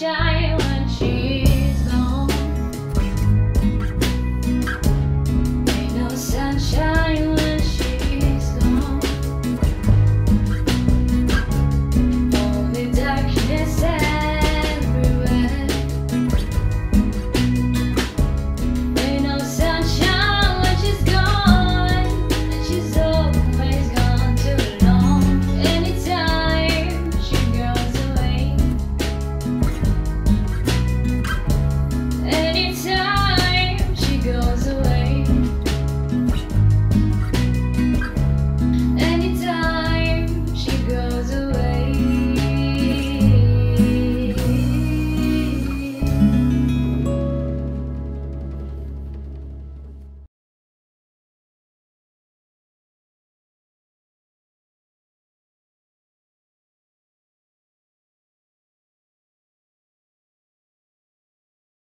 shine.